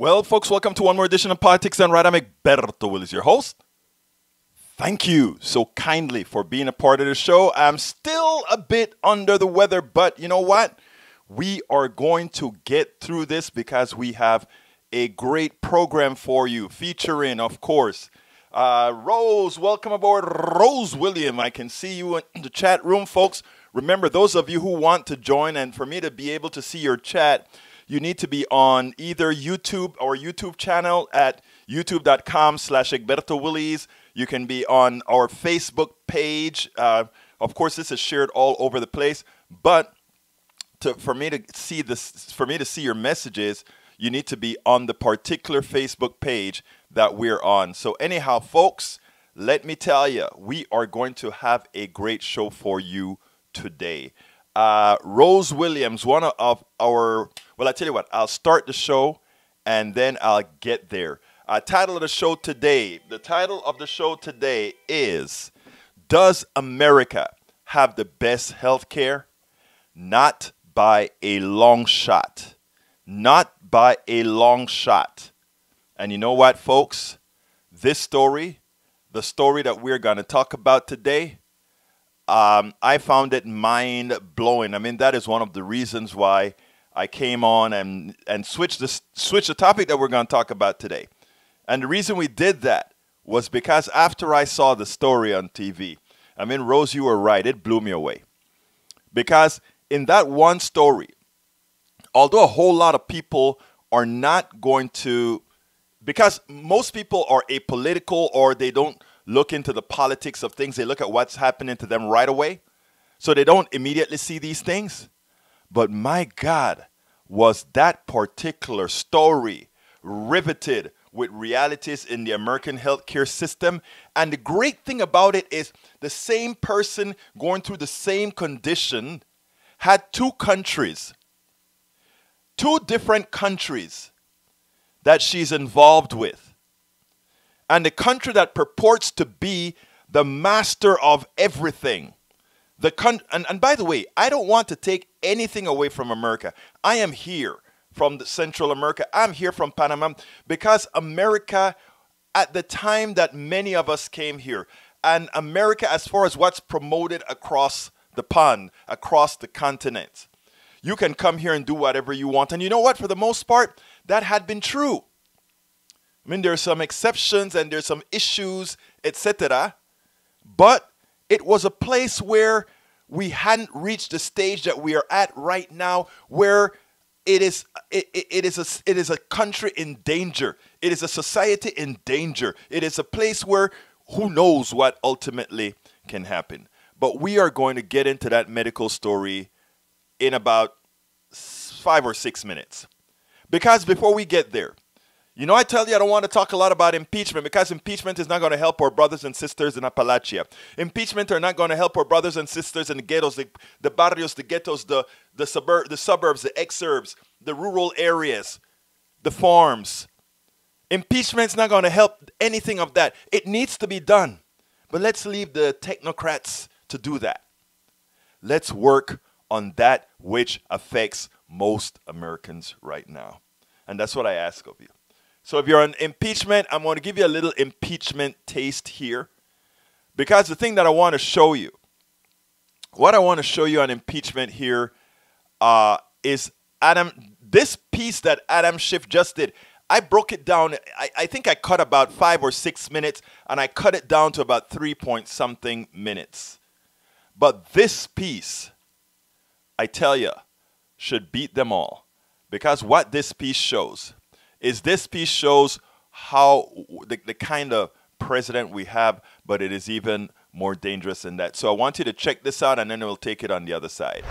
Well, folks, welcome to one more edition of Politics Done Right. I'm Egberto Willies, your host. Thank you so kindly for being a part of the show. I'm still a bit under the weather, but you know what? We are going to get through this because we have a great program for you, featuring, of course, uh, Rose. Welcome aboard, Rose William. I can see you in the chat room, folks. Remember, those of you who want to join, and for me to be able to see your chat, you need to be on either YouTube or YouTube channel at youtube.com slash Egberto Willies. You can be on our Facebook page. Uh, of course, this is shared all over the place, but to, for me to see this, for me to see your messages, you need to be on the particular Facebook page that we're on. So anyhow, folks, let me tell you, we are going to have a great show for you today. Uh, Rose Williams, one of our well, I tell you what, I'll start the show and then I'll get there. Uh, title of the show today, the title of the show today is Does America have the best health care? Not by a long shot. Not by a long shot. And you know what, folks? This story, the story that we're going to talk about today, um, I found it mind blowing. I mean, that is one of the reasons why I came on and, and switched, the, switched the topic that we're going to talk about today. And the reason we did that was because after I saw the story on TV, I mean, Rose, you were right, it blew me away. Because in that one story, although a whole lot of people are not going to, because most people are apolitical or they don't look into the politics of things, they look at what's happening to them right away. So they don't immediately see these things. But my God, was that particular story riveted with realities in the American healthcare system. And the great thing about it is the same person going through the same condition had two countries, two different countries that she's involved with. And the country that purports to be the master of everything the con- and, and by the way, I don't want to take anything away from America. I am here from the Central America. I'm here from Panama because America, at the time that many of us came here, and America, as far as what's promoted across the pond, across the continent, you can come here and do whatever you want. And you know what? For the most part, that had been true. I mean, there are some exceptions and there's some issues, etc. But it was a place where we hadn't reached the stage that we are at right now, where it is it, it is a it is a country in danger. It is a society in danger. It is a place where who knows what ultimately can happen. But we are going to get into that medical story in about five or six minutes. Because before we get there, you know, I tell you, I don't want to talk a lot about impeachment because impeachment is not going to help our brothers and sisters in Appalachia. Impeachment are not going to help our brothers and sisters in the ghettos, the, the barrios, the ghettos, the, the, suburb, the suburbs, the exurbs, the rural areas, the farms. Impeachment is not going to help anything of that. It needs to be done. But let's leave the technocrats to do that. Let's work on that which affects most Americans right now. And that's what I ask of you. So if you're on impeachment, I'm going to give you a little impeachment taste here. Because the thing that I want to show you, what I want to show you on impeachment here uh, is Adam, this piece that Adam Schiff just did. I broke it down. I, I think I cut about five or six minutes, and I cut it down to about three point something minutes. But this piece, I tell you, should beat them all. Because what this piece shows is this piece shows how the, the kind of president we have, but it is even more dangerous than that. So I want you to check this out, and then we'll take it on the other side.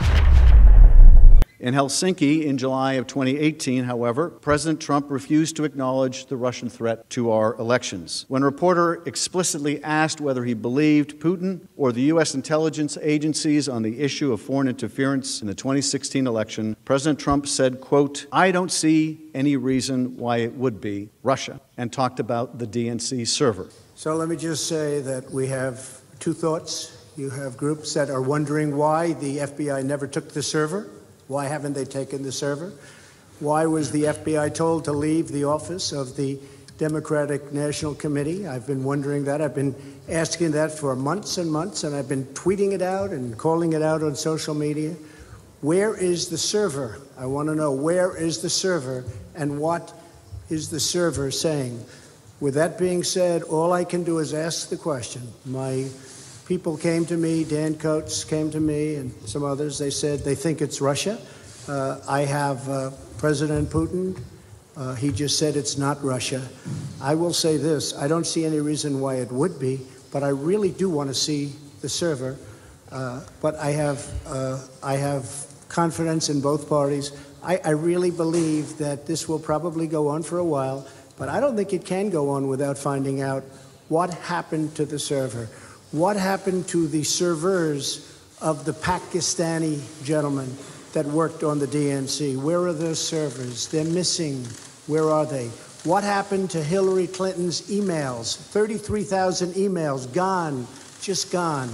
In Helsinki in July of 2018, however, President Trump refused to acknowledge the Russian threat to our elections. When a reporter explicitly asked whether he believed Putin or the U.S. intelligence agencies on the issue of foreign interference in the 2016 election, President Trump said, quote, I don't see any reason why it would be Russia, and talked about the DNC server. So let me just say that we have two thoughts. You have groups that are wondering why the FBI never took the server. Why haven't they taken the server? Why was the FBI told to leave the office of the Democratic National Committee? I've been wondering that. I've been asking that for months and months, and I've been tweeting it out and calling it out on social media. Where is the server? I want to know where is the server and what is the server saying? With that being said, all I can do is ask the question. My people came to me, Dan Coats came to me, and some others. They said they think it's Russia. Uh, I have uh, President Putin. Uh, he just said it's not Russia. I will say this I don't see any reason why it would be, but I really do want to see the server. Uh, but I have, uh, I have confidence in both parties. I, I really believe that this will probably go on for a while, but I don't think it can go on without finding out what happened to the server. What happened to the servers of the Pakistani gentleman that worked on the DNC? Where are those servers? They're missing. Where are they? What happened to Hillary Clinton's emails? 33,000 emails gone, just gone.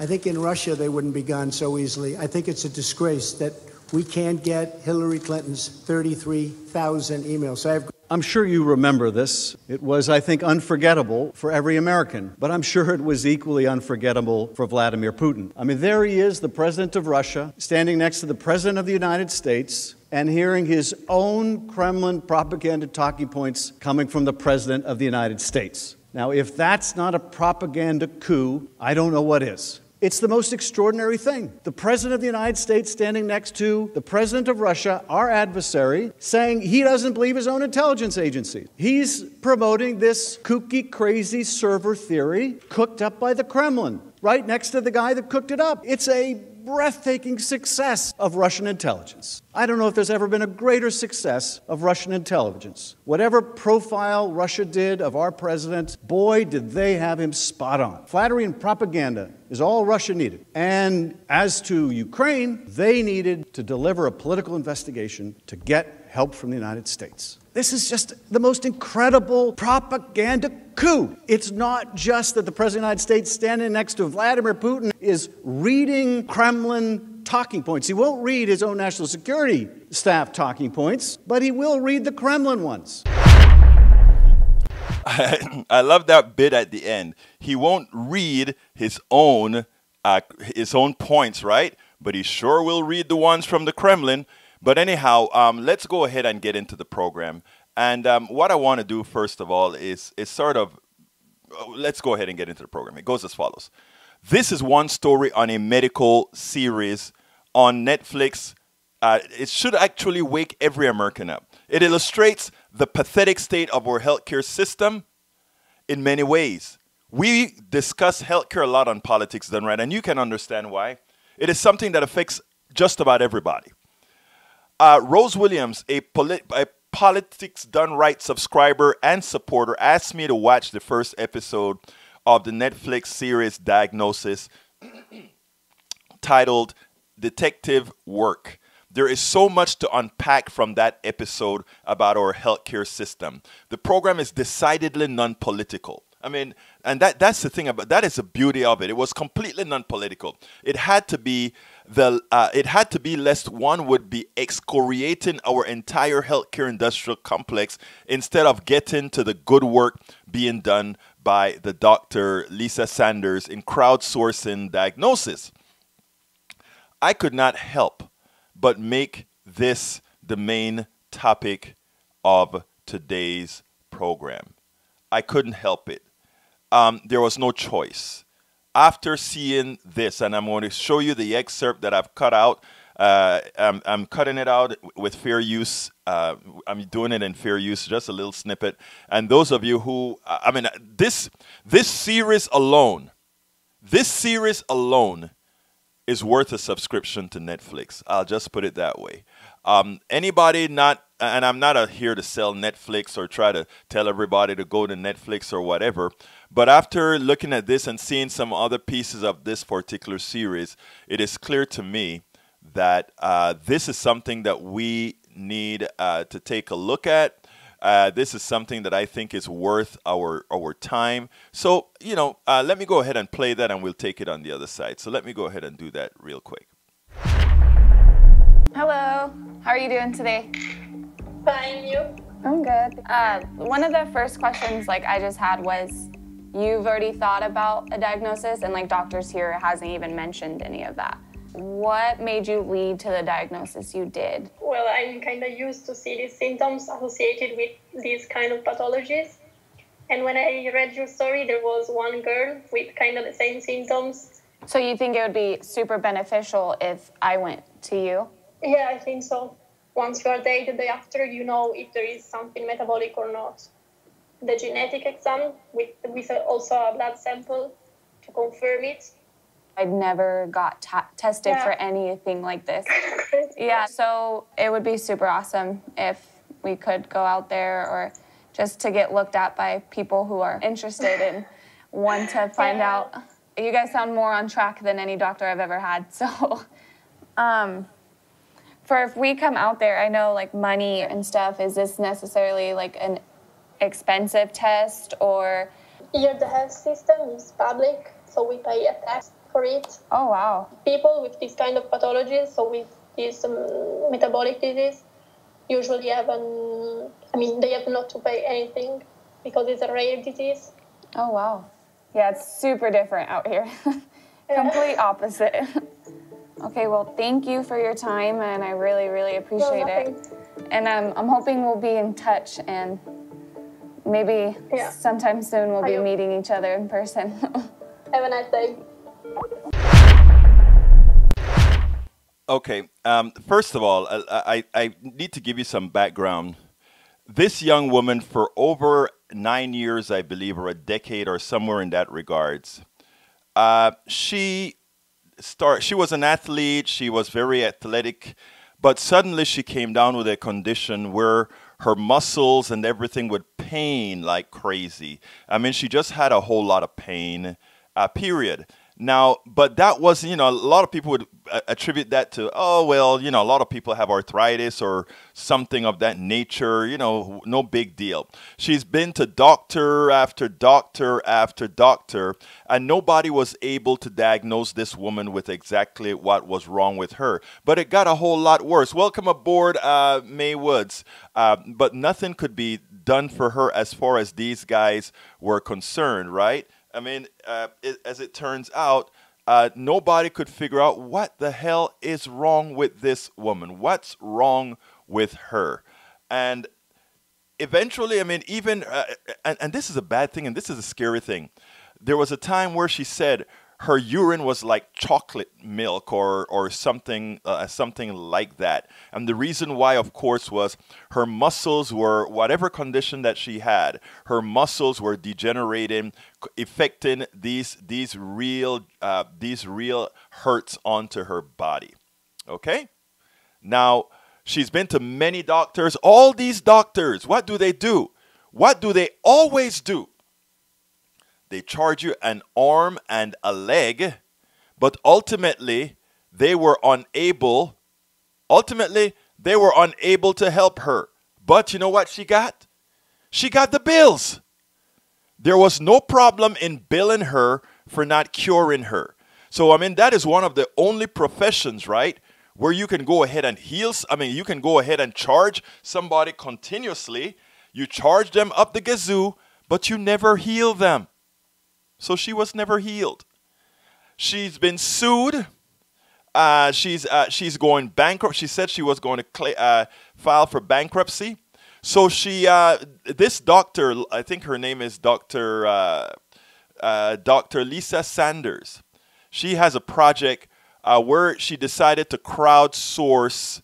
I think in Russia they wouldn't be gone so easily. I think it's a disgrace that we can't get Hillary Clinton's 33,000 emails. So I have I'm sure you remember this. It was, I think, unforgettable for every American, but I'm sure it was equally unforgettable for Vladimir Putin. I mean, there he is, the president of Russia, standing next to the president of the United States and hearing his own Kremlin propaganda talking points coming from the president of the United States. Now, if that's not a propaganda coup, I don't know what is. It's the most extraordinary thing. The President of the United States standing next to the President of Russia, our adversary, saying he doesn't believe his own intelligence agency. He's promoting this kooky, crazy server theory cooked up by the Kremlin, right next to the guy that cooked it up. It's a breathtaking success of Russian intelligence. I don't know if there's ever been a greater success of Russian intelligence. Whatever profile Russia did of our president, boy, did they have him spot on. Flattery and propaganda is all Russia needed. And as to Ukraine, they needed to deliver a political investigation to get help from the United States. This is just the most incredible propaganda coup. It's not just that the President of the United States standing next to Vladimir Putin is reading Kremlin talking points. He won't read his own national security staff talking points, but he will read the Kremlin ones. I, I love that bit at the end. He won't read his own uh, his own points, right? But he sure will read the ones from the Kremlin. But anyhow, um, let's go ahead and get into the program. And um, what I want to do first of all is is sort of uh, let's go ahead and get into the program. It goes as follows. This is one story on a medical series on Netflix. Uh, it should actually wake every American up. It illustrates the pathetic state of our healthcare system in many ways. We discuss healthcare a lot on politics, done right, and you can understand why. It is something that affects just about everybody. Uh, Rose Williams, a, polit- a Politics Done Right subscriber and supporter, asked me to watch the first episode of the Netflix series Diagnosis titled Detective Work. There is so much to unpack from that episode about our healthcare system. The program is decidedly non political. I mean, and that, that's the thing about that is the beauty of it. It was completely non political. It had to be the uh, it had to be lest one would be excoriating our entire healthcare industrial complex instead of getting to the good work being done by the doctor Lisa Sanders in crowdsourcing diagnosis. I could not help but make this the main topic of today's program. I couldn't help it. Um, there was no choice. After seeing this, and I'm going to show you the excerpt that I've cut out. Uh, I'm, I'm, cutting it out with fair use. Uh, I'm doing it in fair use, just a little snippet. And those of you who, I mean, this this series alone, this series alone is worth a subscription to Netflix. I'll just put it that way. Um, anybody not, and I'm not here to sell Netflix or try to tell everybody to go to Netflix or whatever, but after looking at this and seeing some other pieces of this particular series, it is clear to me that uh, this is something that we need uh, to take a look at. Uh, this is something that I think is worth our our time. So you know, uh, let me go ahead and play that, and we'll take it on the other side. So let me go ahead and do that real quick. Hello. How are you doing today? Fine, you? I'm good. Uh, one of the first questions like I just had was you've already thought about a diagnosis and like doctors here hasn't even mentioned any of that. What made you lead to the diagnosis you did? Well, I'm kind of used to see these symptoms associated with these kind of pathologies. And when I read your story, there was one girl with kind of the same symptoms. So you think it would be super beneficial if I went to you? Yeah, I think so. Once you are there the day after, you know if there is something metabolic or not. The genetic exam with, with also a blood sample to confirm it. I never got t- tested Yeah. for anything like this. Yeah, so it would be super awesome if we could go out there or just to get looked at by people who are interested and want to find Yeah. out. You guys sound more on track than any doctor I've ever had. So, um, for if we come out there, I know like money and stuff, is this necessarily like an expensive test or, Here, the health system is public, so we pay a tax for it. oh wow, People with this kind of pathologies, so with this um, metabolic disease, usually have an, I mean, they have not to pay anything because it's a rare disease. Oh wow. Yeah, it's super different out here. Complete opposite. okay, well, thank you for your time, and I really, really appreciate it. And um, I'm hoping we'll be in touch, and maybe Yeah. sometime soon we'll I be hope- meeting each other in person. Have a nice day. Okay. Um, first of all, I, I, I need to give you some background. This young woman, for over nine years, I believe, or a decade, or somewhere in that regards, uh, she start. She was an athlete. She was very athletic, but suddenly she came down with a condition where her muscles and everything would pain like crazy. I mean, she just had a whole lot of pain. Uh, period. Now, but that wasn't, you know, a lot of people would uh, attribute that to, oh, well, you know, a lot of people have arthritis or something of that nature, you know, no big deal. She's been to doctor after doctor after doctor, and nobody was able to diagnose this woman with exactly what was wrong with her. But it got a whole lot worse. Welcome aboard, uh, May Woods. Uh, but nothing could be done for her as far as these guys were concerned, right? I mean, uh, it, as it turns out, uh, nobody could figure out what the hell is wrong with this woman. What's wrong with her? And eventually, I mean, even, uh, and, and this is a bad thing, and this is a scary thing. There was a time where she said her urine was like chocolate milk or, or something, uh, something like that. And the reason why, of course, was her muscles were, whatever condition that she had, her muscles were degenerating, affecting these, these, real, uh, these real hurts onto her body. Okay? Now, she's been to many doctors. All these doctors, what do they do? What do they always do? They charge you an arm and a leg, but ultimately, they were unable, ultimately, they were unable to help her. But you know what she got? She got the bills. There was no problem in billing her for not curing her. So, I mean, that is one of the only professions, right? Where you can go ahead and heal. I mean, you can go ahead and charge somebody continuously. You charge them up the gazoo, but you never heal them. So she was never healed. She's been sued. Uh, she's uh, she's going bankrupt. She said she was going to uh, file for bankruptcy. So she uh, this doctor, I think her name is Doctor uh, uh, Doctor Lisa Sanders. She has a project where she decided to crowdsource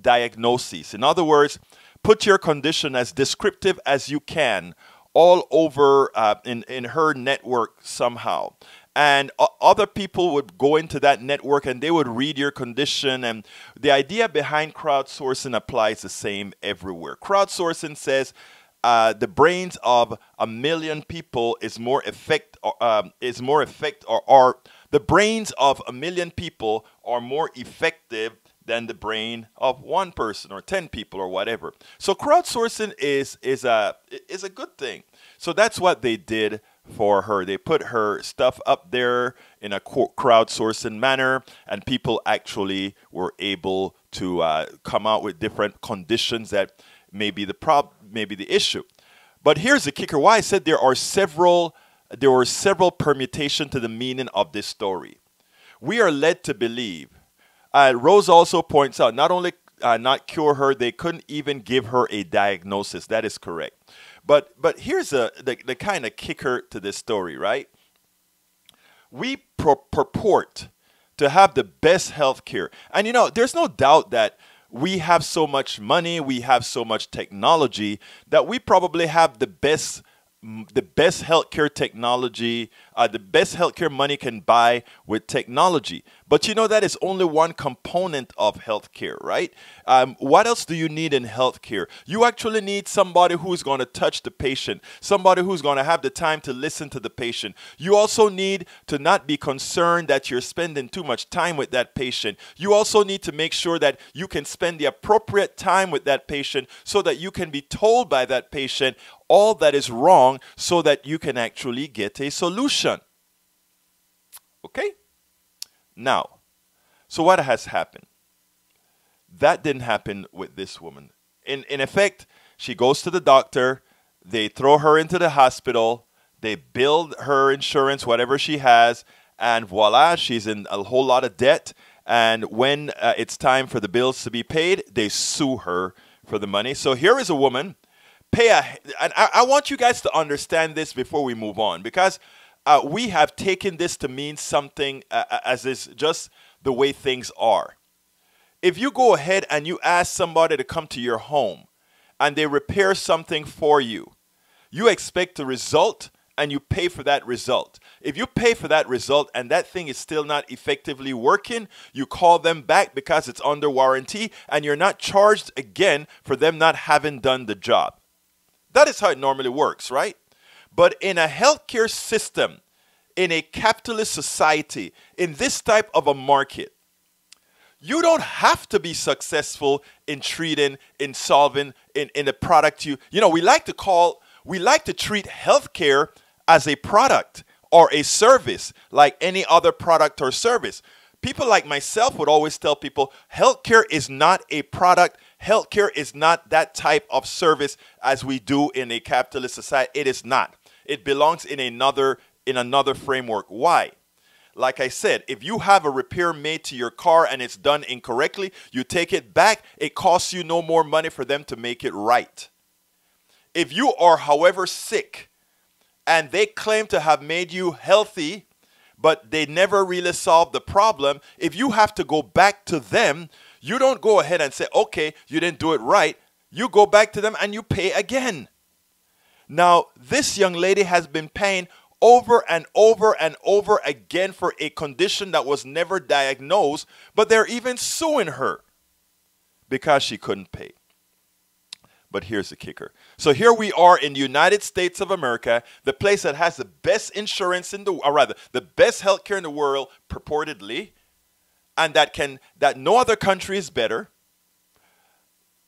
diagnoses. In other words, put your condition as descriptive as you can all over uh, in, in her network somehow. And other people would go into that network and they would read your condition. And the idea behind crowdsourcing applies the same everywhere. Crowdsourcing says uh, the brains of a million people is more effect um, is more effect or are the brains of a million people are more effective than the brain of one person or 10 people or whatever. So crowdsourcing is is a is a good thing. So that's what they did for her. They put her stuff up there in a crowdsourcing manner, and people actually were able to uh, come out with different conditions that may be the prob- may be the issue. But here's the kicker: why I said there are several there were several permutations to the meaning of this story. We are led to believe. Uh, Rose also points out not only uh, not cure her, they couldn't even give her a diagnosis. That is correct. But but here's a, the, the kind of kicker to this story, right? We pur- purport to have the best health care. And you know, there's no doubt that we have so much money, we have so much technology that we probably have the best the best healthcare technology, uh, the best healthcare money can buy with technology. But you know, that is only one component of healthcare, right? Um, what else do you need in healthcare? You actually need somebody who's going to touch the patient, somebody who's going to have the time to listen to the patient. You also need to not be concerned that you're spending too much time with that patient. You also need to make sure that you can spend the appropriate time with that patient so that you can be told by that patient all that is wrong so that you can actually get a solution. Okay? Now, so what has happened? That didn't happen with this woman. In, in effect, she goes to the doctor, they throw her into the hospital, they billed her insurance, whatever she has, and voila, she's in a whole lot of debt. And when uh, it's time for the bills to be paid, they sue her for the money. So here is a woman. Pay a, and I, I want you guys to understand this before we move on because uh, we have taken this to mean something uh, uh, as is just the way things are. If you go ahead and you ask somebody to come to your home and they repair something for you, you expect a result and you pay for that result. If you pay for that result and that thing is still not effectively working, you call them back because it's under warranty and you're not charged again for them not having done the job. That is how it normally works, right? But in a healthcare system, in a capitalist society, in this type of a market, you don't have to be successful in treating, in solving, in, in a product you, you know, we like to call, we like to treat healthcare as a product or a service like any other product or service. People like myself would always tell people healthcare is not a product. Healthcare is not that type of service as we do in a capitalist society. It is not. It belongs in another in another framework. Why? Like I said, if you have a repair made to your car and it's done incorrectly, you take it back, it costs you no more money for them to make it right. If you are, however, sick and they claim to have made you healthy, but they never really solved the problem, if you have to go back to them, you don't go ahead and say, okay, you didn't do it right. You go back to them and you pay again. Now, this young lady has been paying over and over and over again for a condition that was never diagnosed, but they're even suing her because she couldn't pay. But here's the kicker. So here we are in the United States of America, the place that has the best insurance in the or rather the best healthcare in the world purportedly, and that can that no other country is better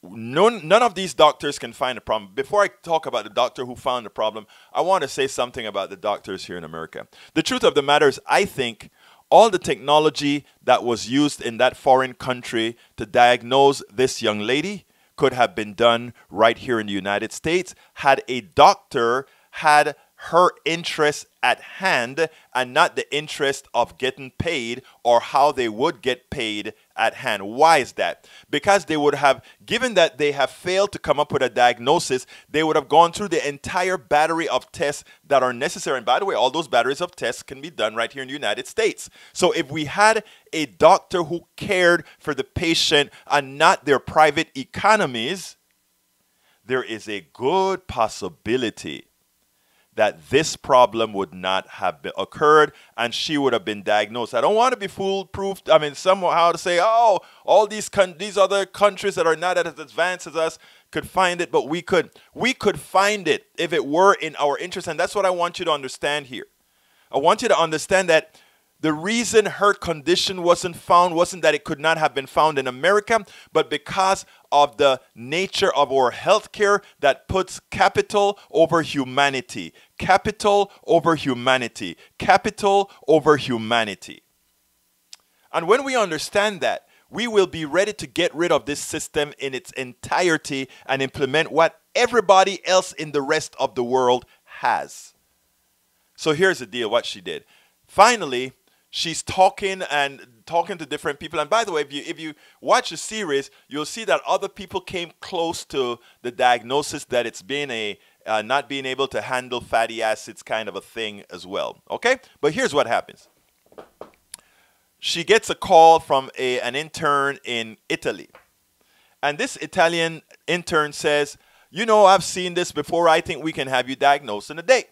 none, none of these doctors can find a problem. Before I talk about the doctor who found the problem, I want to say something about the doctors here in America. The truth of the matter is, I think all the technology that was used in that foreign country to diagnose this young lady could have been done right here in the United States had a doctor had her interest at hand and not the interest of getting paid or how they would get paid at hand. Why is that? Because they would have, given that they have failed to come up with a diagnosis, they would have gone through the entire battery of tests that are necessary. And by the way, all those batteries of tests can be done right here in the United States. So if we had a doctor who cared for the patient and not their private economies, there is a good possibility that this problem would not have been, occurred and she would have been diagnosed. I don't want to be foolproof. I mean, somehow to say, oh, all these con- these other countries that are not as advanced as us could find it, but we could. We could find it if it were in our interest, and that's what I want you to understand here. I want you to understand that the reason her condition wasn't found wasn't that it could not have been found in America, but because of the nature of our healthcare that puts capital over humanity. Capital over humanity. Capital over humanity. And when we understand that, we will be ready to get rid of this system in its entirety and implement what everybody else in the rest of the world has. So here's the deal what she did. Finally, she's talking and talking to different people. And by the way, if you if you watch the series, you'll see that other people came close to the diagnosis that it's been a uh, not being able to handle fatty acids kind of a thing as well. Okay, but here's what happens she gets a call from a, an intern in Italy. And this Italian intern says, You know, I've seen this before. I think we can have you diagnosed in a day.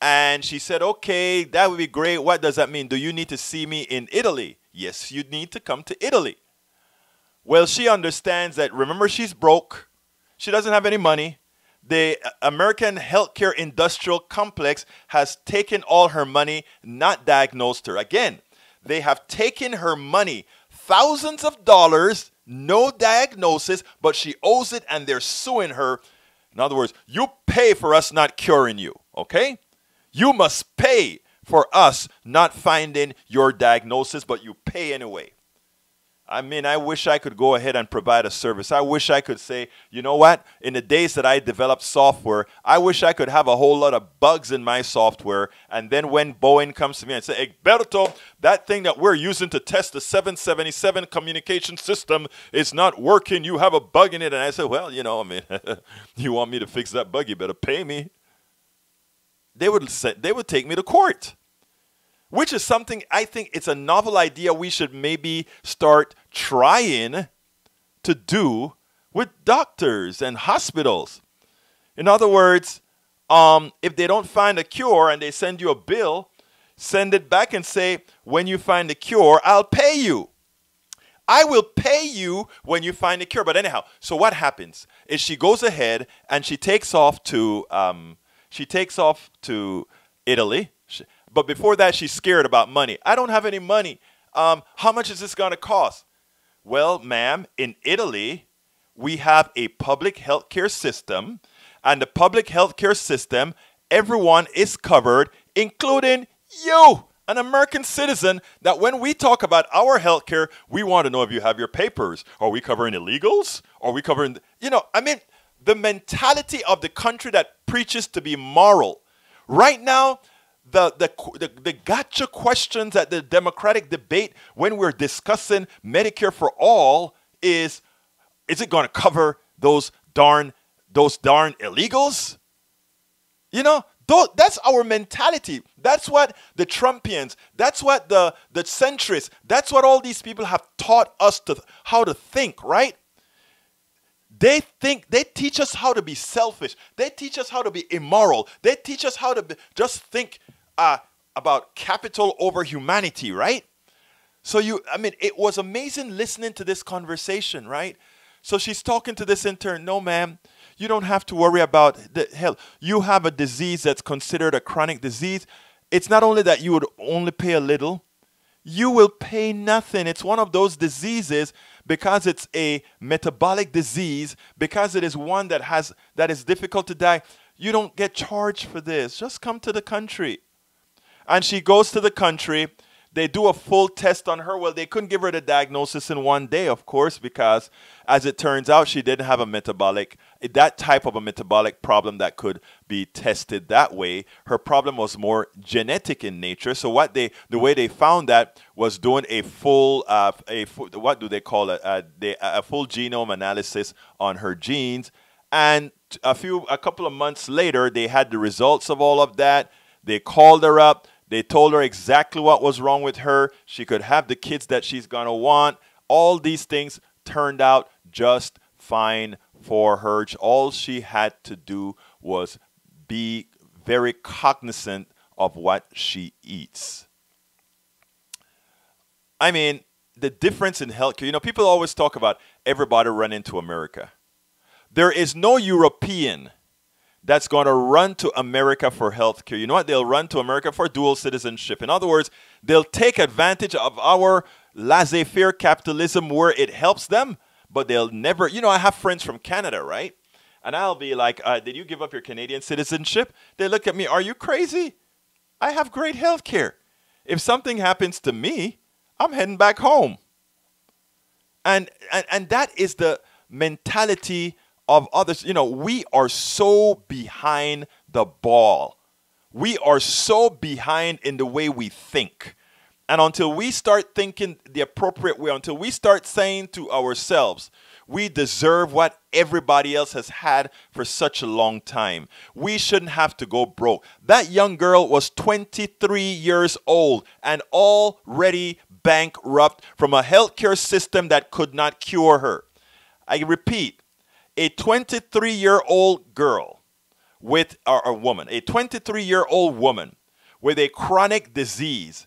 And she said, Okay, that would be great. What does that mean? Do you need to see me in Italy? Yes, you need to come to Italy. Well, she understands that, remember, she's broke. She doesn't have any money. The American healthcare industrial complex has taken all her money, not diagnosed her. Again, they have taken her money, thousands of dollars, no diagnosis, but she owes it and they're suing her. In other words, you pay for us not curing you, okay? You must pay for us not finding your diagnosis, but you pay anyway. I mean, I wish I could go ahead and provide a service. I wish I could say, you know what? In the days that I developed software, I wish I could have a whole lot of bugs in my software. And then when Boeing comes to me and says, Egberto, that thing that we're using to test the 777 communication system is not working. You have a bug in it. And I said, well, you know, I mean, you want me to fix that bug, you better pay me. They would, say, they would take me to court which is something I think it's a novel idea we should maybe start trying to do with doctors and hospitals. In other words, um, if they don't find a cure and they send you a bill, send it back and say, when you find the cure, I'll pay you. I will pay you when you find a cure. But anyhow, so what happens is she goes ahead and she takes off to um, she takes off to Italy but before that, she's scared about money. I don't have any money. Um, how much is this going to cost? Well, ma'am, in Italy, we have a public healthcare system, and the public healthcare system, everyone is covered, including you, an American citizen. That when we talk about our healthcare, we want to know if you have your papers. Are we covering illegals? Are we covering, you know, I mean, the mentality of the country that preaches to be moral. Right now, the, the, the, the gotcha questions at the Democratic debate when we're discussing Medicare for all is is it going to cover those darn those darn illegals? You know, that's our mentality. That's what the Trumpians, that's what the, the centrists, that's what all these people have taught us to how to think, right? They think they teach us how to be selfish. They teach us how to be immoral. They teach us how to be, just think uh, about capital over humanity, right? So you, I mean, it was amazing listening to this conversation, right? So she's talking to this intern. No, ma'am, you don't have to worry about the hell. You have a disease that's considered a chronic disease. It's not only that you would only pay a little, you will pay nothing. It's one of those diseases because it's a metabolic disease, because it is one that has that is difficult to die. You don't get charged for this. Just come to the country. And she goes to the country. They do a full test on her. Well, they couldn't give her the diagnosis in one day, of course, because as it turns out, she didn't have a metabolic, that type of a metabolic problem that could be tested that way. Her problem was more genetic in nature. So what they, the way they found that was doing a full, uh, a what do they call it? Uh, a full genome analysis on her genes. And a few, a couple of months later, they had the results of all of that. They called her up they told her exactly what was wrong with her. She could have the kids that she's going to want. All these things turned out just fine for her. All she had to do was be very cognizant of what she eats. I mean, the difference in healthcare, you know, people always talk about everybody running to America. There is no European that's going to run to America for health care. You know what they'll run to America for? Dual citizenship. In other words, they'll take advantage of our laissez faire capitalism where it helps them, but they'll never. You know, I have friends from Canada, right? And I'll be like, uh, Did you give up your Canadian citizenship? They look at me, Are you crazy? I have great health care. If something happens to me, I'm heading back home. And, and, and that is the mentality of others. You know, we are so behind the ball. We are so behind in the way we think. And until we start thinking the appropriate way, until we start saying to ourselves, we deserve what everybody else has had for such a long time. We shouldn't have to go broke. That young girl was 23 years old and already bankrupt from a healthcare system that could not cure her. I repeat, a 23 year old girl with a woman, a 23 year old woman with a chronic disease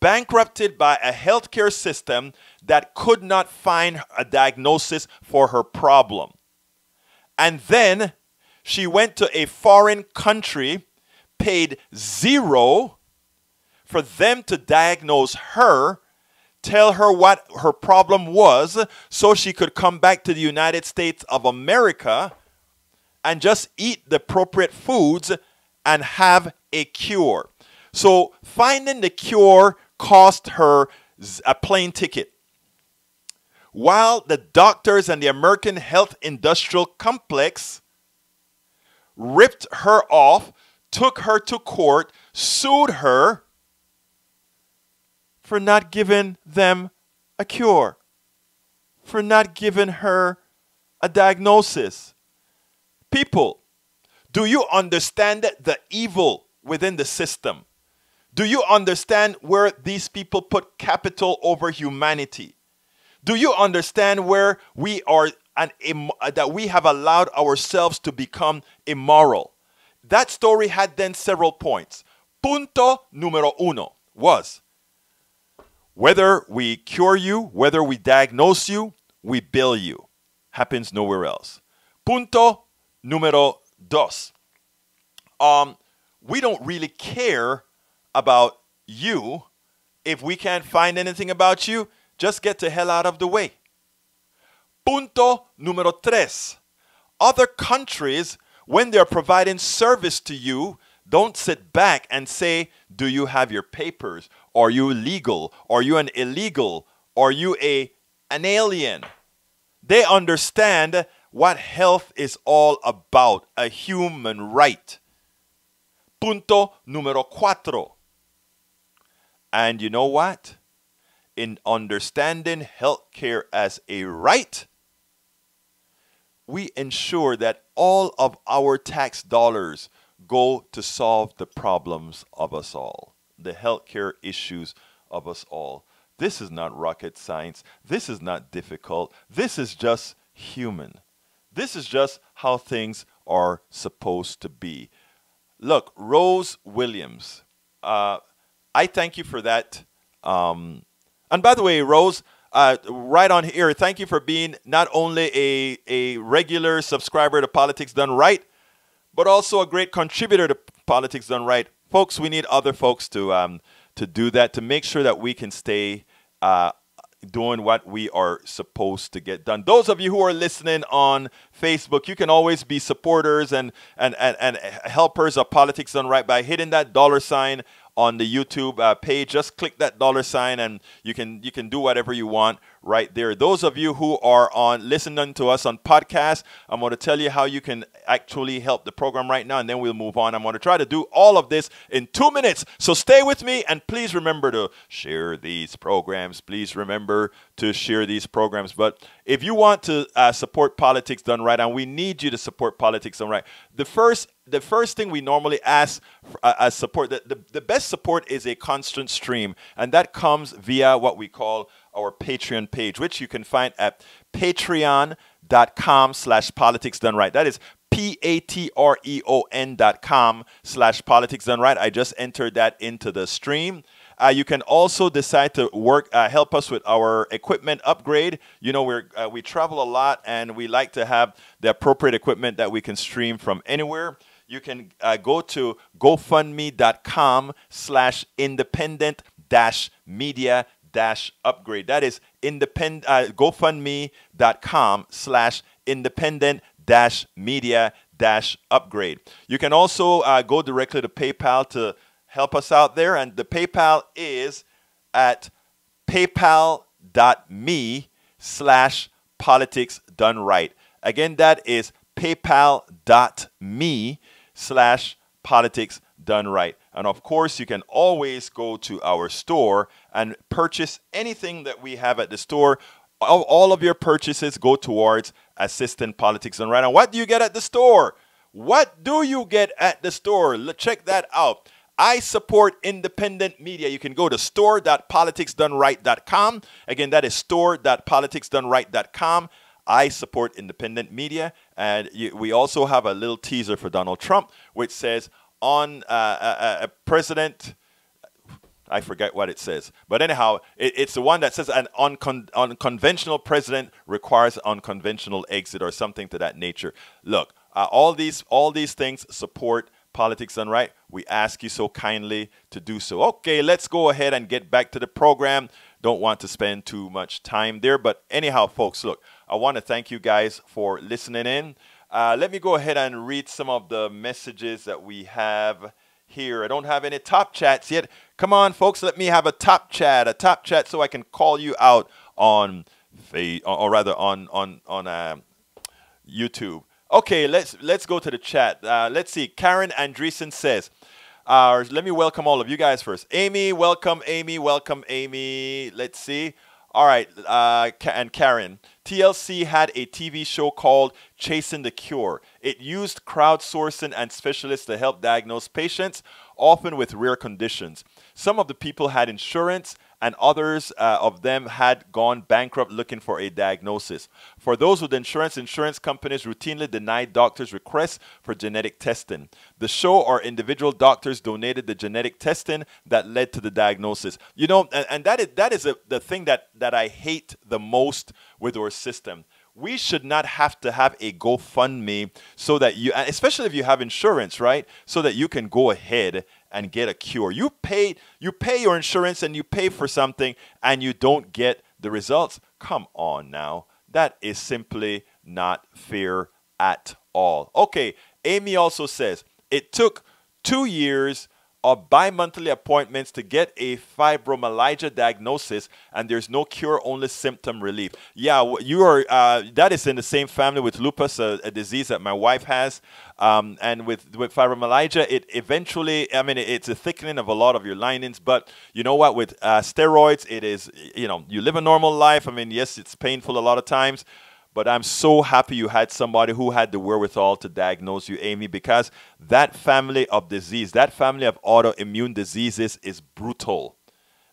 bankrupted by a healthcare system that could not find a diagnosis for her problem. And then she went to a foreign country, paid zero for them to diagnose her, tell her what her problem was, so she could come back to the United States of America and just eat the appropriate foods and have a cure. So finding the cure cost her a plane ticket. While the doctors and the American health industrial complex ripped her off, took her to court, sued her for not giving them a cure, for not giving her a diagnosis. People, do you understand the evil within the system? Do you understand where these people put capital over humanity? Do you understand where we are an Im- uh, that we have allowed ourselves to become immoral? That story had then several points. Punto numero uno was whether we cure you, whether we diagnose you, we bill you. Happens nowhere else. Punto numero dos. Um, we don't really care about you, if we can't find anything about you, just get the hell out of the way. Punto número tres. Other countries, when they're providing service to you, don't sit back and say, Do you have your papers? Are you legal? Are you an illegal? Are you a, an alien? They understand what health is all about, a human right. Punto número cuatro. And you know what? In understanding healthcare as a right, we ensure that all of our tax dollars go to solve the problems of us all, the healthcare issues of us all. This is not rocket science. This is not difficult. This is just human. This is just how things are supposed to be. Look, Rose Williams, uh, I thank you for that. Um, and by the way, Rose, uh, right on here, thank you for being not only a, a regular subscriber to Politics Done Right, but also a great contributor to Politics Done Right. Folks, we need other folks to, um, to do that, to make sure that we can stay uh, doing what we are supposed to get done. Those of you who are listening on Facebook, you can always be supporters and, and, and, and helpers of Politics Done Right by hitting that dollar sign on the YouTube uh, page. Just click that dollar sign, and you can you can do whatever you want right there. Those of you who are on listening to us on podcast, I'm going to tell you how you can actually help the program right now, and then we'll move on. I'm going to try to do all of this in two minutes. So stay with me, and please remember to share these programs. Please remember to share these programs. But if you want to uh, support politics done right, and we need you to support politics done right, the first the first thing we normally ask uh, as support, the, the, the best support is a constant stream, and that comes via what we call our Patreon page, which you can find at patreon.com slash politics done right. That is P-A-T-R-E-O-N dot com slash politics done right. I just entered that into the stream. Uh, you can also decide to work, uh, help us with our equipment upgrade. You know, we're, uh, we travel a lot and we like to have the appropriate equipment that we can stream from anywhere you can uh, go to gofundme.com slash independent dash media dash upgrade. That is independent, uh, gofundme.com slash independent dash media dash upgrade. You can also uh, go directly to PayPal to help us out there. And the PayPal is at paypal.me slash politics done right. Again, that is paypal.me slash politics done right. And of course, you can always go to our store and purchase anything that we have at the store. All of your purchases go towards assistant politics done right. And what do you get at the store? What do you get at the store? Check that out. I support independent media. You can go to store.politicsdoneright.com. Again, that is store.politicsdoneright.com. I support independent media. And we also have a little teaser for Donald Trump, which says, on uh, a, uh, uh, a, president. I forget what it says. But anyhow, it, it's the one that says an uncon- unconventional president requires unconventional exit or something to that nature. Look, uh, all these all these things support politics done right. We ask you so kindly to do so. Okay, let's go ahead and get back to the program. Don't want to spend too much time there. But anyhow, folks, look, I want to thank you guys for listening in. Uh, let me go ahead and read some of the messages that we have here. I don't have any top chats yet. Come on, folks, let me have a top chat, a top chat, so I can call you out on, or rather on on on uh, YouTube. Okay, let's let's go to the chat. Uh, let's see. Karen Andreessen says, uh, "Let me welcome all of you guys first. Amy, welcome. Amy, welcome. Amy. Let's see. All right, uh, and Karen, TLC had a TV show called Chasing the Cure. It used crowdsourcing and specialists to help diagnose patients, often with rare conditions. Some of the people had insurance, and others uh, of them had gone bankrupt looking for a diagnosis. For those with insurance, insurance companies routinely denied doctors' requests for genetic testing. The show or individual doctors donated the genetic testing that led to the diagnosis. You know, and, and that is that is a, the thing that that I hate the most with our system we should not have to have a GoFundMe so that you, especially if you have insurance, right? So that you can go ahead and get a cure. You pay you pay your insurance and you pay for something and you don't get the results. Come on now. That is simply not fair at all. Okay, Amy also says it took 2 years of bi-monthly appointments to get a fibromyalgia diagnosis and there's no cure only symptom relief. Yeah you are uh, that is in the same family with lupus a, a disease that my wife has um, and with, with fibromyalgia it eventually i mean it's a thickening of a lot of your linings but you know what? With uh, steroids it is you know you live a normal life. I mean yes it's painful a lot of times but I'm so happy you had somebody who had the wherewithal to diagnose you, Amy, because that family of disease, that family of autoimmune diseases is brutal.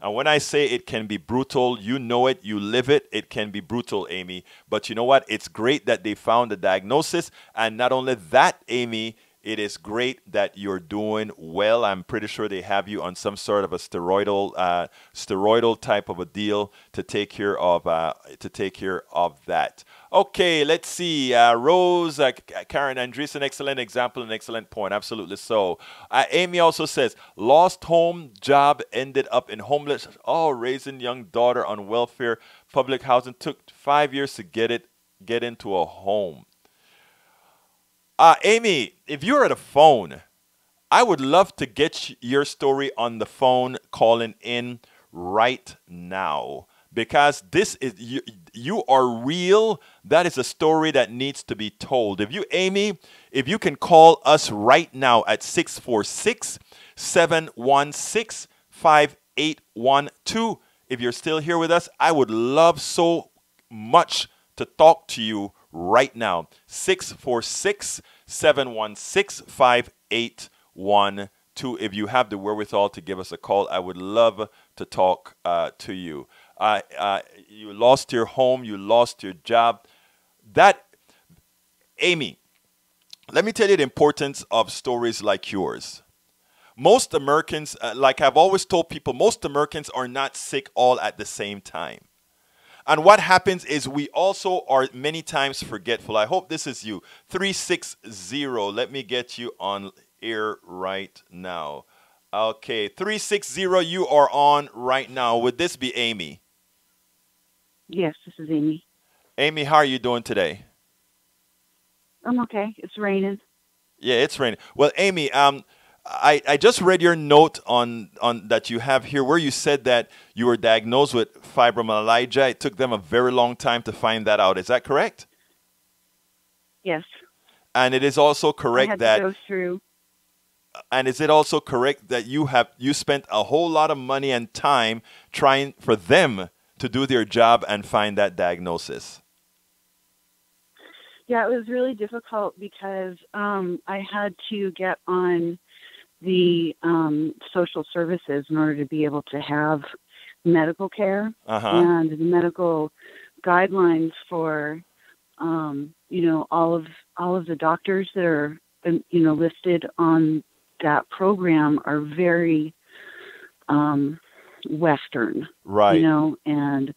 And when I say it can be brutal, you know it, you live it, it can be brutal, Amy. But you know what? It's great that they found the diagnosis. And not only that, Amy, it is great that you're doing well. I'm pretty sure they have you on some sort of a steroidal, uh, steroidal type of a deal to take care of, uh, to take care of that. Okay, let's see. Uh, Rose, uh, Karen an excellent example, an excellent point. Absolutely so. Uh, Amy also says, lost home job, ended up in homeless. Oh, raising young daughter on welfare. Public housing took five years to get it, get into a home. Uh, Amy, if you're at a phone, I would love to get your story on the phone calling in right now because this is you, you are real. That is a story that needs to be told. If you, Amy, if you can call us right now at 646 716 5812. If you're still here with us, I would love so much to talk to you right now. 646 716 5812. If you have the wherewithal to give us a call, I would love to talk uh, to you uh, uh, you lost your home, you lost your job. That, Amy, let me tell you the importance of stories like yours. Most Americans, uh, like I've always told people, most Americans are not sick all at the same time. And what happens is we also are many times forgetful. I hope this is you. 360. Let me get you on air right now. Okay, 360, you are on right now. Would this be Amy? Yes, this is Amy. Amy, how are you doing today? I'm okay. It's raining. Yeah, it's raining. Well, Amy, um, I, I just read your note on, on that you have here where you said that you were diagnosed with fibromyalgia. It took them a very long time to find that out. Is that correct? Yes. And it is also correct that to go through. and is it also correct that you have you spent a whole lot of money and time trying for them to do their job and find that diagnosis? Yeah, it was really difficult because um, I had to get on the um, social services in order to be able to have medical care Uh-huh. and the medical guidelines for um, you know all of all of the doctors that are um, you know listed on that program are very um, Western. Right. you know, and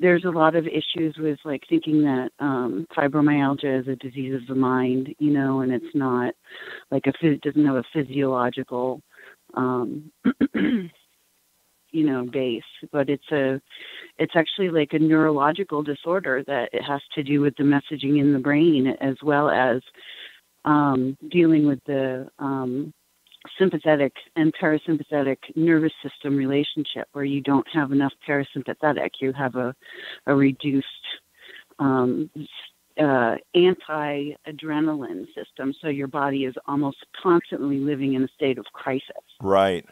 there's a lot of issues with like thinking that um, fibromyalgia is a disease of the mind, you know, and it's not like a phys- doesn't have a physiological, um, you know, base, but it's a it's actually like a neurological disorder that it has to do with the messaging in the brain as well as um, dealing with the um, sympathetic and parasympathetic nervous system relationship where you don't have enough parasympathetic you have a, a reduced um, uh, anti-adrenaline system so your body is almost constantly living in a state of crisis Right.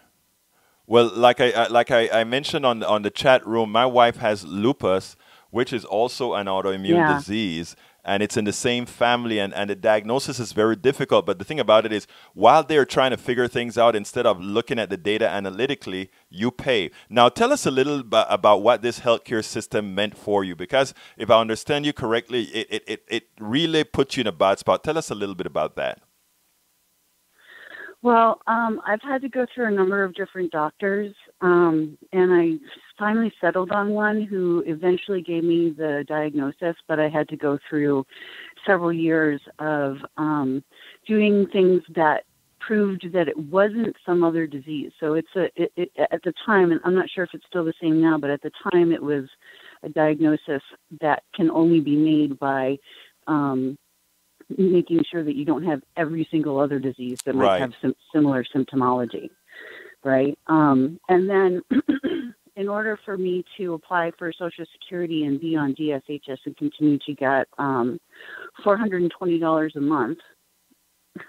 Well, like I I- like I, I mentioned on on the chat room, my wife has lupus, which is also an autoimmune Yeah. disease, and it's in the same family, and, and the diagnosis is very difficult. But the thing about it is, while they're trying to figure things out, instead of looking at the data analytically, you pay. Now, tell us a little ba- about what this healthcare system meant for you, because if I understand you correctly, it, it, it, it really puts you in a bad spot. Tell us a little bit about that. Well, um, I've had to go through a number of different doctors, um, and I finally settled on one who eventually gave me the diagnosis. But I had to go through several years of um, doing things that proved that it wasn't some other disease. So it's a it, it, at the time, and I'm not sure if it's still the same now, but at the time it was a diagnosis that can only be made by um, making sure that you don't have every single other disease that might Right. have some similar symptomology, right? Um, and then, in order for me to apply for Social Security and be on DSHS and continue to get um, $420 a month,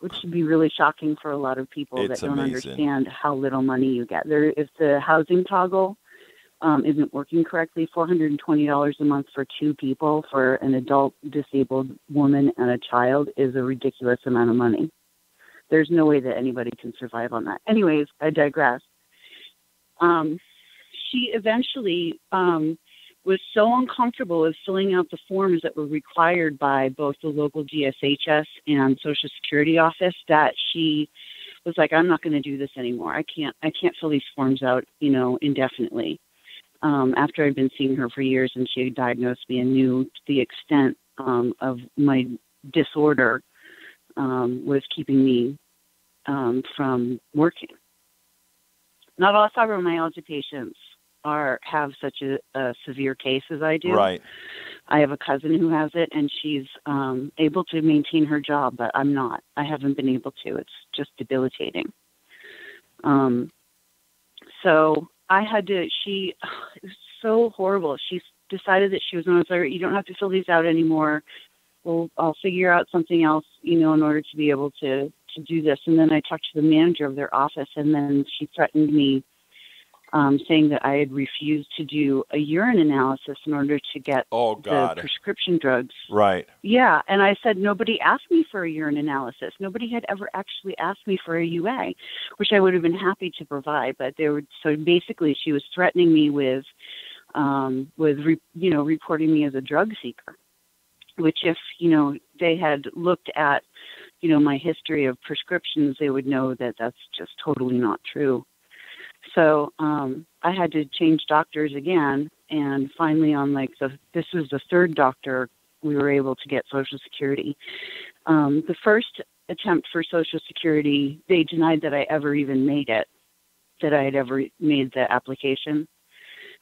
which should be really shocking for a lot of people It's that don't amazing. understand how little money you get. There, if the housing toggle um, isn't working correctly, $420 a month for two people, for an adult disabled woman and a child, is a ridiculous amount of money. There's no way that anybody can survive on that. Anyways, I digress. Um, she eventually um, was so uncomfortable with filling out the forms that were required by both the local DSHS and Social Security office that she was like, I'm not going to do this anymore. I can't. I can't fill these forms out, you know, indefinitely um, after I'd been seeing her for years and she had diagnosed me and knew the extent um, of my disorder um, was keeping me um, from working. Not all fibromyalgia patients are have such a, a severe case as I do. Right. I have a cousin who has it, and she's um, able to maintain her job, but I'm not. I haven't been able to. It's just debilitating. Um, so I had to. She it was so horrible. She decided that she was going to say, "You don't have to fill these out anymore. Well, I'll figure out something else, you know, in order to be able to to do this." And then I talked to the manager of their office, and then she threatened me um, saying that I had refused to do a urine analysis in order to get Oh, the prescription drugs. Right. Yeah, and I said nobody asked me for a urine analysis. Nobody had ever actually asked me for a UA, which I would have been happy to provide. But they were so basically she was threatening me with, um, with re, you know reporting me as a drug seeker, which if you know they had looked at, you know my history of prescriptions, they would know that that's just totally not true. So um, I had to change doctors again, and finally, on like the this was the third doctor we were able to get Social Security. Um, the first attempt for Social Security, they denied that I ever even made it, that I had ever made the application.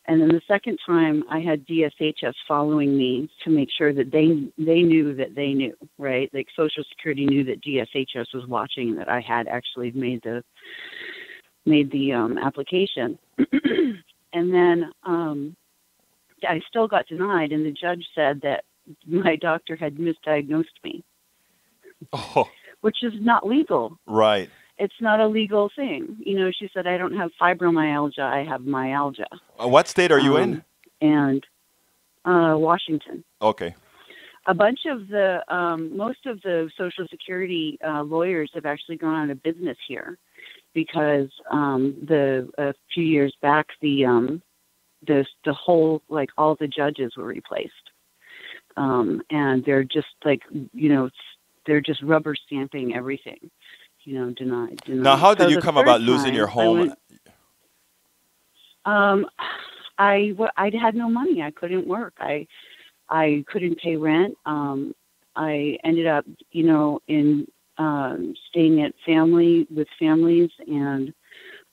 And then the second time, I had DSHS following me to make sure that they they knew that they knew, right? Like Social Security knew that DSHS was watching that I had actually made the made the um, application. and then um, I still got denied, and the judge said that my doctor had misdiagnosed me, Oh, which is not legal. right. It's not a legal thing. You know, she said I don't have fibromyalgia, I have myalgia. Uh, what state are you in? Um, And uh, Washington. Okay. a bunch of the um, most of the Social Security uh, lawyers have actually gone out of business here because um, the a few years back the um, the the whole like all the judges were replaced, um, and they're just like you know they're just rubber stamping everything, you know denied. denied. Now, how did So you come about losing your I home? went- um, I I had no money. I couldn't work. I I couldn't pay rent. Um, I ended up, you know, in um, staying at family with families and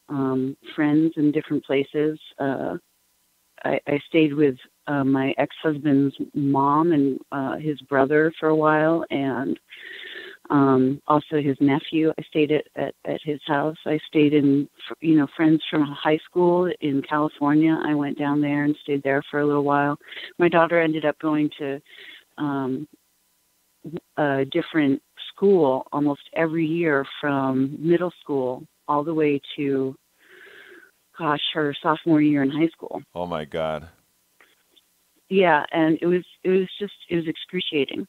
um, friends in different places. Uh, I, I stayed with uh, my ex-husband's mom and uh, his brother for a while, and um, also his nephew. I stayed at, at at his house. I stayed in, you know, friends from high school in California. I went down there and stayed there for a little while. My daughter ended up going to um, a different school almost every year from middle school all the way to, gosh, her sophomore year in high school. Oh my God. Yeah, and it was it was just it was excruciating.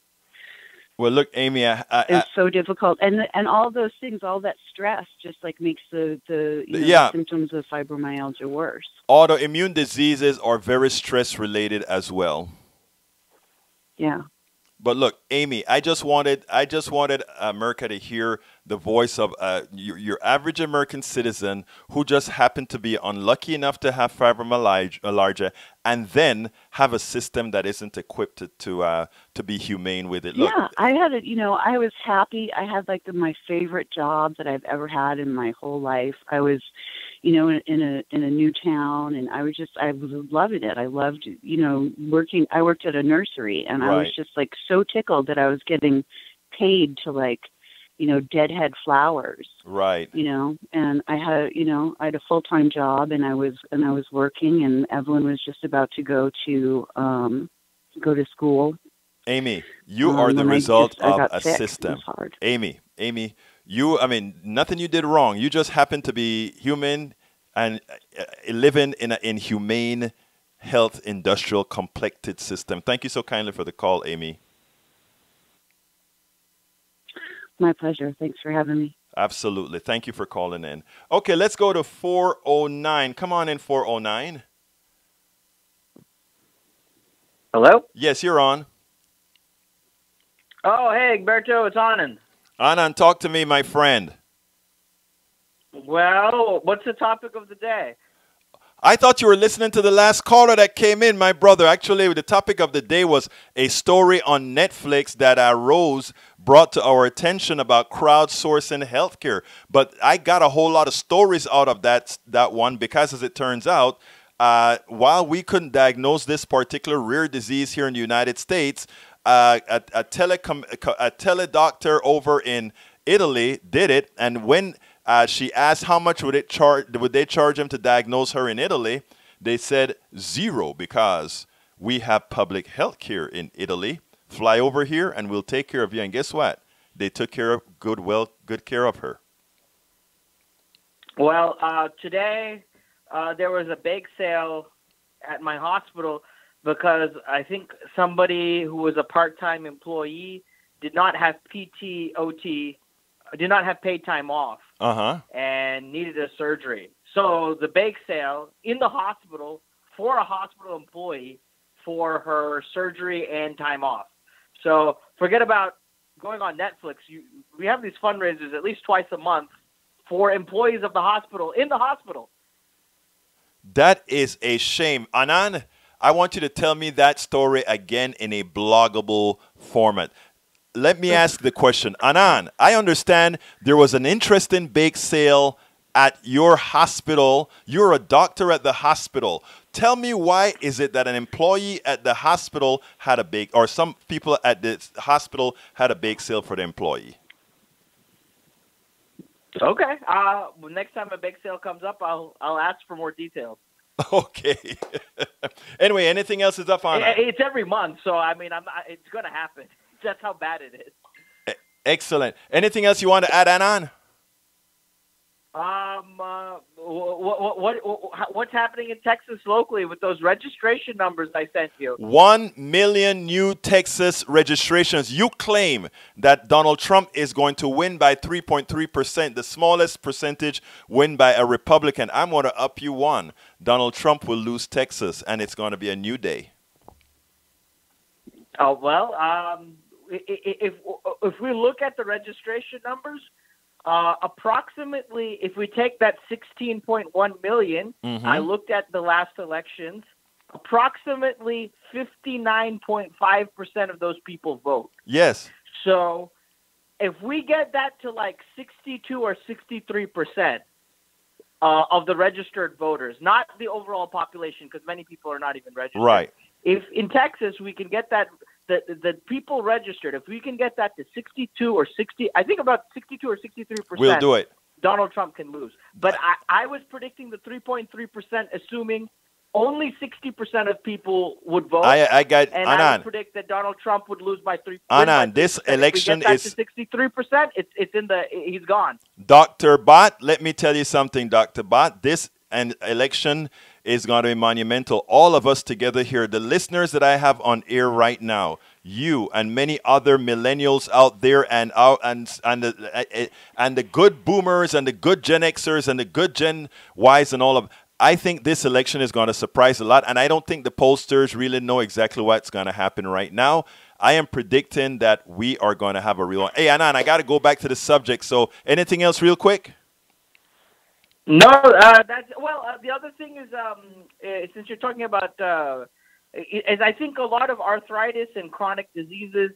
Well, look, Amy, I, I, It's so difficult, and and all those things, all that stress, just like makes the the you know, Yeah. symptoms of fibromyalgia worse. autoimmune diseases are very stress related as well. Yeah. But look, Amy, I just wanted I just wanted America to hear the voice of uh, your, your average American citizen who just happened to be unlucky enough to have fibromyalgia and then have a system that isn't equipped to to, uh, to be humane with it. Look, yeah, I had it. You know, I was happy. I had like the, my favorite job that I've ever had in my whole life. I was, you know, in, in a in a new town, and I was just I was loving it. I loved, you know, working. I worked at a nursery, and I was just like so tickled that I was getting paid to like, you know, deadhead flowers. right. you know and i had you know i had a full time job and i was and i was working and evelyn was just about to go to um go to school Amy, you um, are the result just- of a sick. System. Amy, Amy, you, I mean, nothing you did wrong. You just happen to be human and uh, uh, living in an inhumane, health, industrial, complected system. Thank you so kindly for the call, Amy. my pleasure thanks for having me Absolutely. Thank you for calling in. Okay, let's go to 409. Come on in, 409. Hello? Yes, you're on. Oh, hey, Egberto, it's Anand. Anand, talk to me, my friend. Well, what's the topic of the day? I thought you were listening to the last caller that came in, my brother. Actually, the topic of the day was a story on Netflix that arose, brought to our attention about crowdsourcing healthcare. But I got a whole lot of stories out of that that one because, as it turns out, uh, while we couldn't diagnose this particular rare disease here in the United States, a, a, telecom, a teledoctor over in Italy did it, and when uh, she asked how much would it charge, would they charge him to diagnose her in Italy, they said zero because we have public health care in Italy. Fly over here and we'll take care of you. And guess what? They took care of good, well, good care of her. Well, uh, today uh, there was a bake sale at my hospital because I think somebody who was a part-time employee did not have PTOT, did not have paid time off, Uh huh. and needed a surgery. So the bake sale in the hospital for a hospital employee for her surgery and time off. So forget about going on Netflix. You, we have these fundraisers at least twice a month for employees of the hospital in the hospital. That is a shame. Anand, I want you to tell me that story again in a bloggable format. Let me ask the question. Anand, I understand there was an interesting bake sale at your hospital. You're a doctor at the hospital. Tell me why is it that an employee at the hospital had a bake, or some people at the hospital had a bake sale for the employee? Okay. Uh, well, next time a bake sale comes up, I'll I'll ask for more details. Okay. anyway, anything else is up on? It, it's every month, so I mean, I'm I- it's gonna happen. That's how bad it is. Excellent. Anything else you want to add, Anand? Um, uh, what, what, what, what's happening in Texas locally with those registration numbers I sent you? One million new Texas registrations. You claim that Donald Trump is going to win by 3.3%, the smallest percentage win by a Republican. I'm going to up you one. Donald Trump will lose Texas, and it's going to be a new day. Oh well, um, if if we look at the registration numbers, uh, approximately, if we take that 16.1 million, Mhm. I looked at the last elections. Approximately 59.5 percent of those people vote. Yes. So, if we get that to like 62 or 63 percent uh, of the registered voters, not the overall population, because many people are not even registered. Right. If in Texas we can get that, the, the people registered, if we can get that to 62 or 60, I think about 62 or 63 percent. We'll do it. Donald Trump can lose. But I, I was predicting the 3.3 percent, assuming only 60 percent of people would vote. I, I got and I predict that Donald Trump would lose by three. Anand, this election if we get is- 63 percent. It's it's in the he's gone. Dr. Bot, let me tell you something, Dr. Bot. This an election is going to be monumental. All of us together here, the listeners that I have on air right now, you and many other millennials out there, and out and and the and the good boomers and the good Gen Xers and the good Gen Ys and all of. I think this election is going to surprise a lot, and I don't think the pollsters really know exactly what's going to happen right now. I am predicting that we are going to have a real. Hey, Anand, I got to go back to the subject. So, anything else, real quick? No, uh, that's well. Uh, the other thing is, um, uh, since you're talking about, uh, is I think a lot of arthritis and chronic diseases,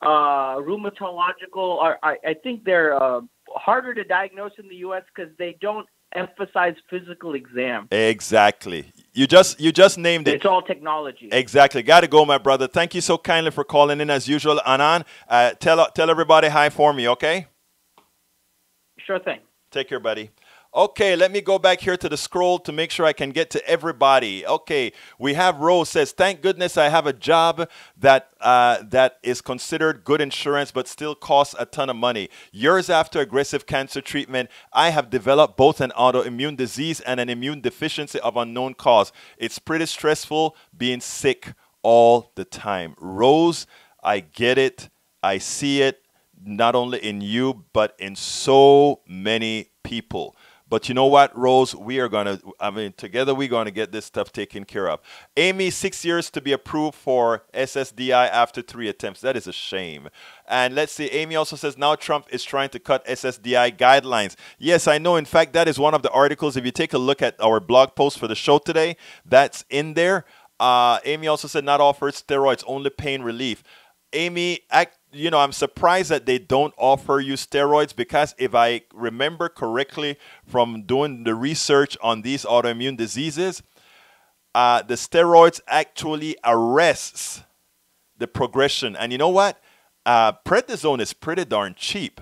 uh, rheumatological, are I, I think they're uh, harder to diagnose in the U.S. because they don't emphasize physical exam. Exactly. You just you just named it. It's all technology. Exactly. Got to go, my brother. Thank you so kindly for calling in as usual, Anand. Uh, tell tell everybody hi for me, okay? Sure thing. Take care, buddy. Okay, let me go back here to the scroll to make sure I can get to everybody. Okay, we have Rose says, "Thank goodness I have a job that uh, that is considered good insurance, but still costs a ton of money. Years after aggressive cancer treatment, I have developed both an autoimmune disease and an immune deficiency of unknown cause. It's pretty stressful being sick all the time." Rose, I get it. I see it not only in you, but in so many people. But you know what, Rose? We are going to, I mean, together we're going to get this stuff taken care of. Amy, six years to be approved for SSDI after three attempts. That is a shame. And let's see, Amy also says now Trump is trying to cut SSDI guidelines. Yes, I know. In fact, that is one of the articles. If you take a look at our blog post for the show today, that's in there. Uh, Amy also said not offered steroids, only pain relief. Amy, I, you know, I'm surprised that they don't offer you steroids because if I remember correctly from doing the research on these autoimmune diseases, uh, the steroids actually arrests the progression. And you know what? Uh, prednisone is pretty darn cheap.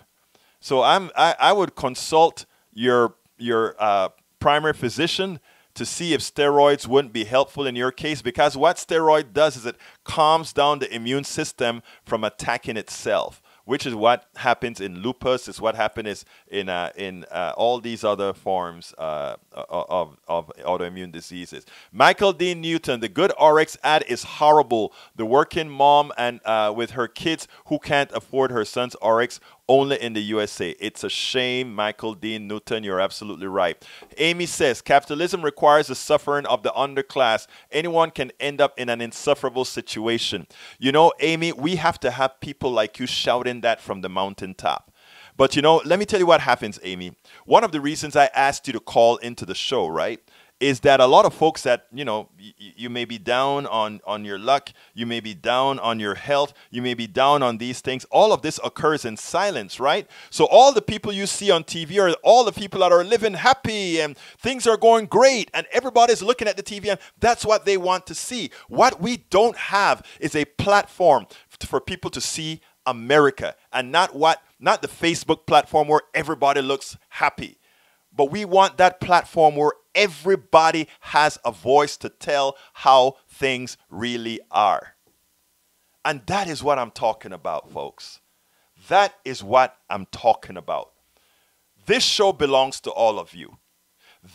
So I'm, I, I would consult your, your uh, primary physician to see if steroids wouldn't be helpful in your case because what steroid does is it calms down the immune system from attacking itself which is what happens in lupus is what happens in uh, in uh, all these other forms uh, of, of autoimmune diseases. Michael dean newton the GoodRx ad is horrible. The working mom and uh, with her kids who can't afford her son's rx only in the USA. It's a shame, Michael Dean Newton. You're absolutely right. Amy says capitalism requires the suffering of the underclass. Anyone can end up in an insufferable situation. You know, Amy, we have to have people like you shouting that from the mountaintop. But you know, let me tell you what happens, Amy. One of the reasons I asked you to call into the show, right, is that a lot of folks that you know y- you may be down on on your luck you may be down on your health you may be down on these things. All of this occurs in silence right? So all the people you see on tv are all the people that are living happy and things are going great and everybody's looking at the tv and that's what they want to see. What we don't have is a platform f- for people to see america and not what not the facebook platform where everybody looks happy. But we want that platform where everybody has a voice to tell how things really are. And that is what I'm talking about, folks. That is what I'm talking about. This show belongs to all of you.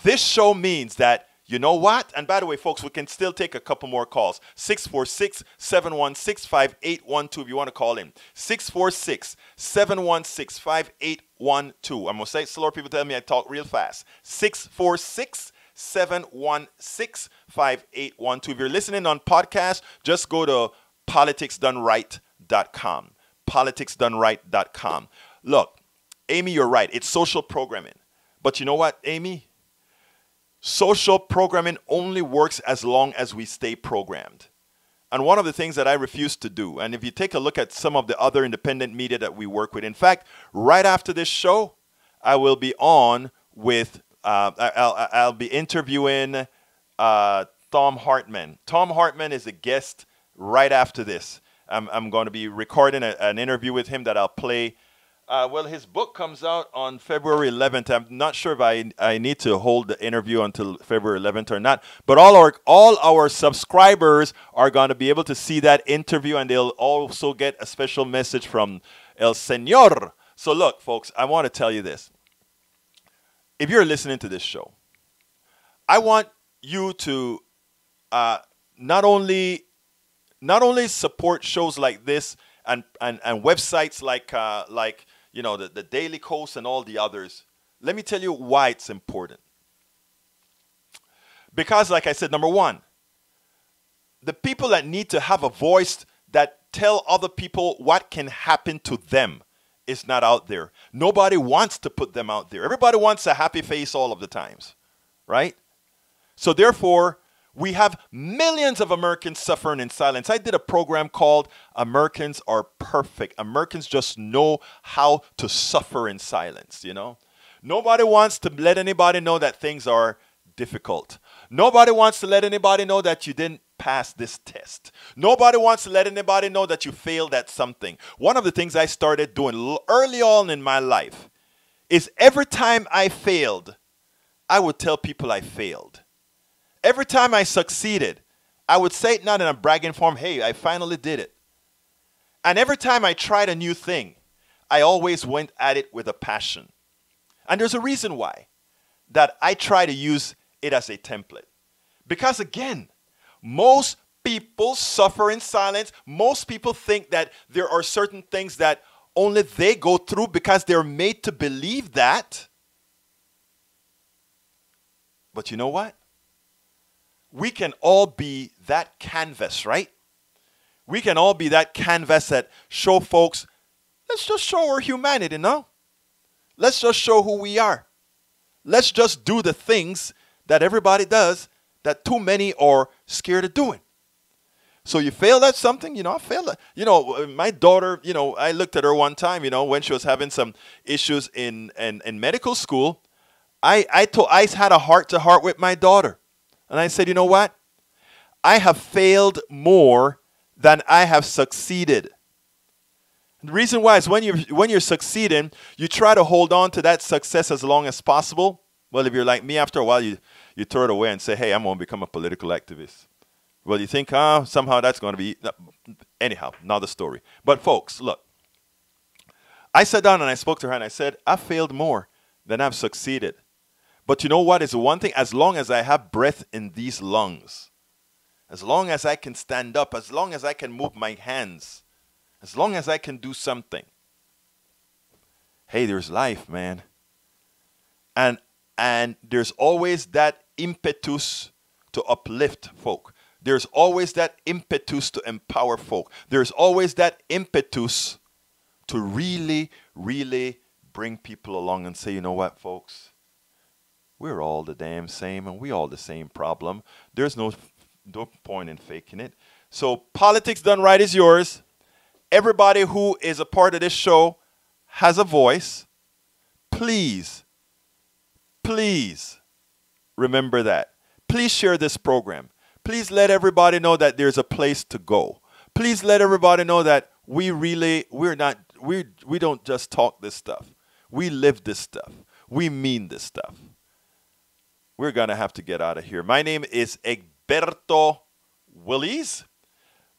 This show means that, you know what? And by the way, folks, we can still take a couple more calls. 646 716 5812 if you want to call in. 646 716 5812. I'm going to say it slower. People tell me I talk real fast. Six four six seven one six five eight one two. If you're listening on podcast, just go to politicsdoneright.com. Politicsdoneright.com. Look, Amy, you're right. It's social programming. But you know what, Amy? Social programming only works as long as we stay programmed. And one of the things that I refuse to do, and if you take a look at some of the other independent media that we work with, in fact, right after this show, I will be on with, uh, I'll, I'll be interviewing uh, Thom Hartmann. Thom Hartmann is a guest right after this. I'm, I'm going to be recording a, an interview with him that I'll play. Uh, well, his book comes out on February 11th. I'm not sure if I, I need to hold the interview until February 11th or not. But all our all our subscribers are going to be able to see that interview, and they'll also get a special message from El Señor. So look, folks, I want to tell you this. If you're listening to this show, I want you to uh, not only not only support shows like this and and, and websites like uh, like you know the, the Daily Kos and all the others. Let me tell you why it's important. Because, like I said, number one, the people that need to have a voice that tell other people what can happen to them is not out there. Nobody wants to put them out there. Everybody wants a happy face all of the times, right? So therefore, we have millions of Americans suffering in silence. I did a program called Americans Are Perfect. Americans just know how to suffer in silence, you know? Nobody wants to let anybody know that things are difficult. Nobody wants to let anybody know that you didn't pass this test. Nobody wants to let anybody know that you failed at something. One of the things I started doing early on in my life is every time I failed, I would tell people I failed. Every time I succeeded, I would say it not in a bragging form, hey, I finally did it. And every time I tried a new thing, I always went at it with a passion. And there's a reason why that I try to use it as a template. Because again, most people suffer in silence. Most people think that there are certain things that only they go through because they're made to believe that. But you know what? We can all be that canvas, right? We can all be that canvas that show folks, let's just show our humanity, no? Let's just show who we are. Let's just do the things that everybody does that too many are scared of doing. So you failed at something, you know, I failed at, you know, my daughter, you know, I looked at her one time, you know, when she was having some issues in, in, in medical school. I, I, told, I had a heart to heart with my daughter. And I said, you know what? I have failed more than I have succeeded. The reason why is when you're, when you're succeeding, you try to hold on to that success as long as possible. Well, if you're like me, after a while, you, you throw it away and say, hey, I'm going to become a political activist. Well, you think, ah, somehow that's going to be. Anyhow, another story. But, folks, look. I sat down and I spoke to her and I said, I failed more than I've succeeded. But you know what is one thing? As long as I have breath in these lungs, as long as I can stand up, as long as I can move my hands, as long as I can do something, hey, there's life, man. And and there's always that impetus to uplift folk. There's always that impetus to empower folk. There's always that impetus to really, really bring people along and say, you know what, folks? We're all the damn same and we all the same problem. There's no no point in faking it. So politics done right is yours. Everybody who is a part of this show has a voice. Please, please remember that. Please share this program. Please let everybody know that there's a place to go. Please let everybody know that we really we're not we we don't just talk this stuff. We live this stuff. We mean this stuff. We're going to have to get out of here. My name is Egberto Willies.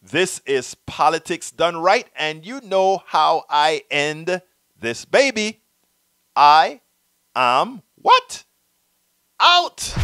This is Politics Done Right, and you know how I end this baby. I am what? Out!